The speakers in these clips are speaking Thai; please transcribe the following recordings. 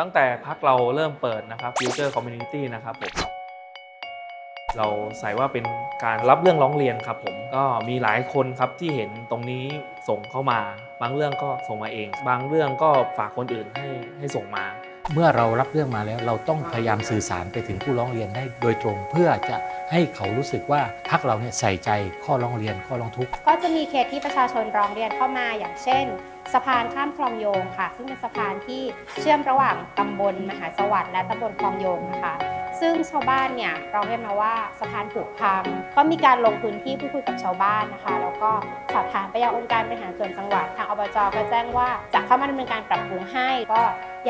ตั้งแต่พักเราเริ่มเปิดนะครับ Future Community นะครับผมเราใส่ว่าเป็นการรับเรื่องร้องเรียนครับผมก็มีหลายคนครับที่เห็นตรงนี้ส่งเข้ามา บางเรื่องก็ส่งมาเอง บางเรื่องก็ฝากคนอื่นให้ให้ส่งมา เมื่อเรารับเรื่องมาแล้ว เราต้องพยายามสื่อสารไปถึงผู้ร้องเรียนได้โดยตรงเพื่อจะ ให้เขารู้สึกว่าพักเราเนี่ยใส่ใจข้อร้องเรียนข้อร้องทุกข์ก็จะมีเคสที่ประชาชนร้องเรียนเข้ามาอย่างเช่นสะพานข้ามคลองโยงค่ะ ซึ่งเป็นสะพานที่เชื่อมระหว่างตำบลมหาสวัสดิ์และตำบลคลองโยงนะคะ ซึ่งชาวบ้านเนี่ยเร้องเรียนมาว่าสะพานผุพัง ก็มีการลงพื้นที่พูดคุยกับชาวบ้านนะคะ แล้วก็สอบถามไปยังองค์การบริหารส่วนจังหวัดทางอบจก็แจ้งว่าจะเข้ามาดำเนินการปรับปรุงให้ก็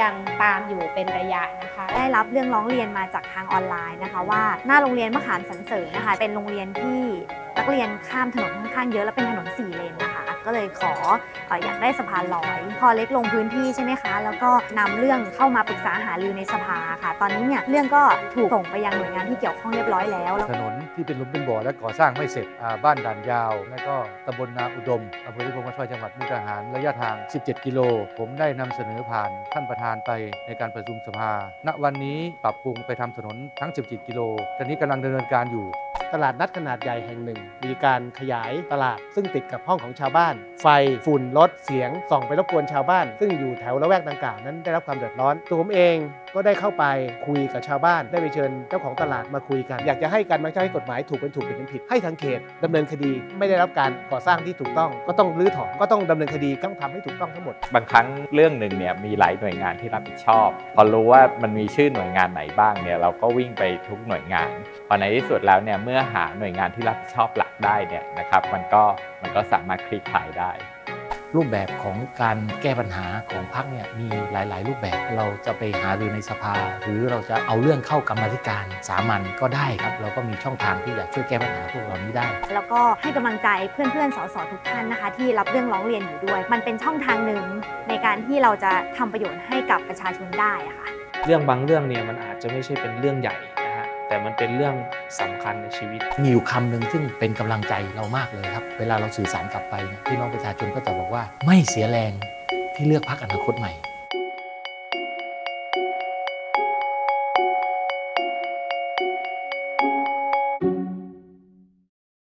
ยังตามอยู่เป็นระยะนะคะ ได้รับเรื่องร้องเรียนมาจากทางออนไลน์นะคะ ว่าหน้าโรงเรียนมะขามสันเสริญนะคะ เป็นโรงเรียนที่นักเรียนข้ามถนนค่อนข้างเยอะและเป็นถนนสี่เลน ก็เลยขออยากได้สะพานลอย พอเล็กลงพื้นที่ใช่ไหมคะ แล้วก็นำเรื่องเข้ามาปรึกษาหารือในสภาค่ะ ตอนนี้เนี่ยเรื่องก็ถูกส่งไปยังหน่วยงานที่เกี่ยวข้องเรียบร้อยแล้ว ถนนที่เป็นลุมเป็นบ่อและก่อสร้างไม่เสร็จบ้านด่านยาว และก็ตำบลนาอุดมอำเภอที่พงศ์ช่อยจังหวัดมุกดาหารระยะทาง 17 กิโล ผมได้นำเสนอผ่านท่านประธานไปในการประชุมสภา ณวันนี้ปรับปรุงไปทำถนนทั้ง 17 กิโลตอนนี้กำลังดำเนินการอยู่ ตลาดนัดขนาดใหญ่แห่งหนึ่ง มีการขยายตลาด ซึ่งติดกับห้องของชาวบ้าน ไฟฝุ่นรถเสียงส่องไปรบกวนชาวบ้าน ซึ่งอยู่แถวละแวกดังกล่าวนั้นได้รับความเดือดร้อนตัวผมเอง ก็ได้เข้าไปคุยกับชาวบ้าน ได้ไปเชิญเจ้าของตลาดมาคุยกัน อยากจะให้การบังคับใช้กฎหมายถูกเป็นถูกเป็นผิด ให้ทางเขตดำเนินคดี ไม่ได้รับการก่อสร้างที่ถูกต้อง ก็ต้องรื้อถอน ก็ต้องดำเนินคดีต้องทำให้ถูกต้องทั้งหมด บางครั้งเรื่องหนึ่งเนี่ยมีหลายหน่วยงานที่รับผิดชอบ พอรู้ว่ามันมีชื่อหน่วยงานไหนบ้างเนี่ยเราก็วิ่งไปทุกหน่วยงาน พอในที่สุดแล้วเนี่ยเมื่อหาหน่วยงานที่รับผิดชอบหลักได้เนี่ยนะครับมันก็มันก็สามารถคลี่คลายได้ รูปแบบของการแก้ปัญหาของพักเนี่ยมีหลาย ๆ รูปแบบเราจะไปหารือในสภา หรือเราจะเอาเรื่องเข้ากรรมาธิการสามัญก็ได้ครับ เราก็มีช่องทางที่จะช่วยแก้ปัญหาพวกเหล่านี้ได้ แล้วก็ให้กำลังใจเพื่อน ๆ สสทุกท่านนะคะ ที่รับเรื่องร้องเรียนอยู่ด้วย มันเป็นช่องทางหนึ่งในการที่เราจะทำประโยชน์ให้กับประชาชนได้อะค่ะเรื่องบางเรื่องเนี่ยมันอาจจะไม่ใช่เป็นเรื่องใหญ่นะฮะ แต่มันเป็นเรื่องสำคัญในชีวิต มีอยู่คำหนึ่งซึ่งเป็นกำลังใจเรามากเลยครับ เวลาเราสื่อสารกลับไปเนี่ยพี่น้องประชาชนก็จะบอกว่าไม่เสียแรงที่เลือกพักอนาคตใหม่